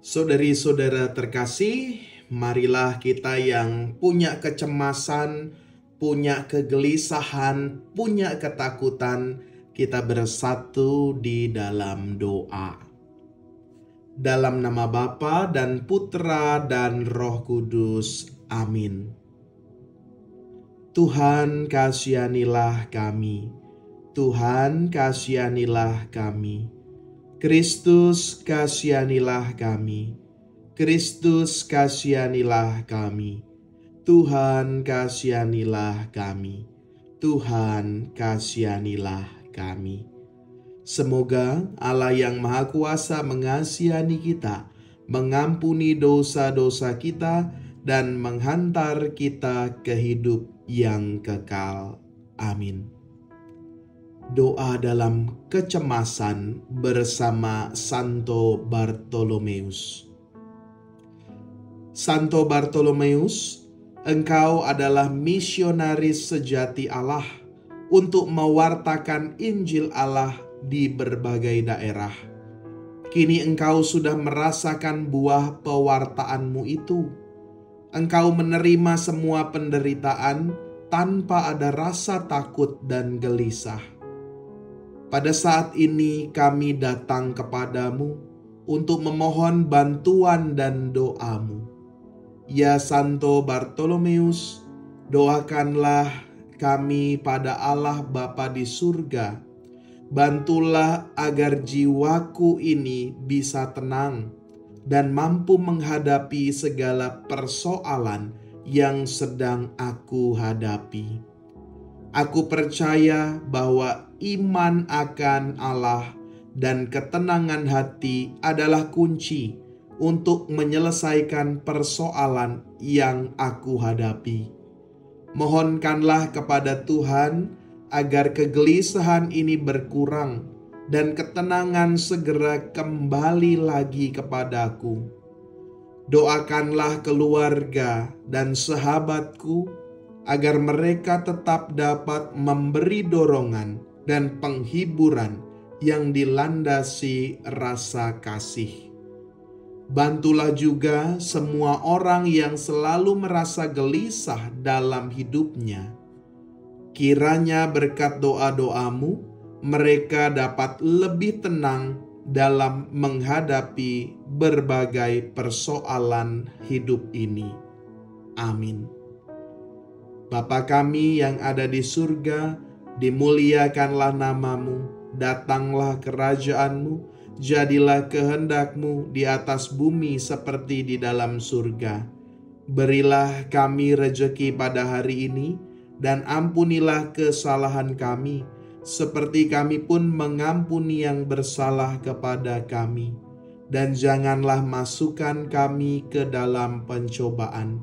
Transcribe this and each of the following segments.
Saudari-saudara terkasih, marilah kita yang punya kecemasan, punya kegelisahan, punya ketakutan, kita bersatu di dalam doa. Dalam nama Bapa dan Putra dan Roh Kudus. Amin. Tuhan kasihanilah kami. Tuhan kasihanilah kami. Kristus kasihanilah kami. Kristus kasihanilah kami. Tuhan kasihanilah kami. Tuhan kasihanilah kami. Semoga Allah yang Maha Kuasa mengasihani kita, mengampuni dosa-dosa kita, dan menghantar kita ke hidup yang kekal. Amin. Doa dalam kecemasan bersama Santo Bartolomeus. Santo Bartolomeus, engkau adalah misionaris sejati Allah untuk mewartakan Injil Allah di berbagai daerah. Kini engkau sudah merasakan buah pewartaanmu itu. Engkau menerima semua penderitaan tanpa ada rasa takut dan gelisah. Pada saat ini kami datang kepadamu untuk memohon bantuan dan doamu. Ya Santo Bartolomeus, doakanlah kami pada Allah Bapa di surga Bantulah agar jiwaku ini bisa tenang dan mampu menghadapi segala persoalan yang sedang aku hadapi. Aku percaya bahwa iman akan Allah dan ketenangan hati adalah kunci untuk menyelesaikan persoalan yang aku hadapi. Mohonkanlah kepada Tuhan agar kegelisahan ini berkurang dan ketenangan segera kembali lagi kepadaku. Doakanlah keluarga dan sahabatku agar mereka tetap dapat memberi dorongan dan penghiburan yang dilandasi rasa kasih. Bantulah juga semua orang yang selalu merasa gelisah dalam hidupnya Kiranya berkat doa-doamu, mereka dapat lebih tenang dalam menghadapi berbagai persoalan hidup ini. Amin. Bapa kami yang ada di surga, dimuliakanlah namamu, datanglah kerajaanmu, jadilah kehendakmu di atas bumi seperti di dalam surga. Berilah kami rejeki pada hari ini, dan ampunilah kesalahan kami, seperti kami pun mengampuni yang bersalah kepada kami. Dan janganlah masukkan kami ke dalam pencobaan,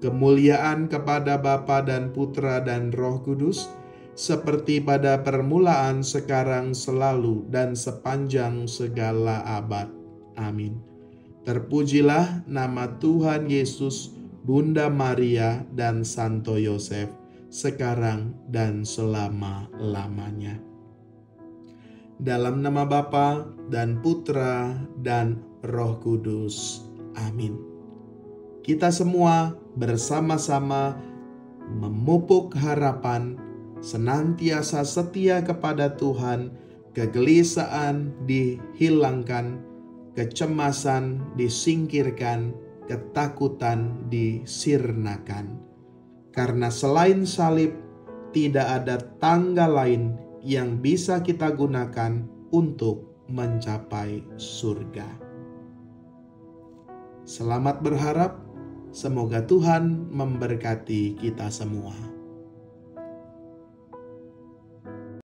Kemuliaan kepada Bapa dan Putra dan Roh Kudus, seperti pada permulaan, sekarang, selalu, dan sepanjang segala abad. Amin. Terpujilah nama Tuhan Yesus, Bunda Maria, dan Santo Yosef sekarang dan selama-lamanya. Dalam nama Bapa dan Putra dan Roh Kudus. Amin. Kita semua bersama-sama memupuk harapan, senantiasa setia kepada Tuhan, kegelisahan dihilangkan, kecemasan disingkirkan, ketakutan disirnakan karena selain salib, tidak ada tangga lain yang bisa kita gunakan untuk mencapai surga. Selamat berharap, semoga Tuhan memberkati kita semua.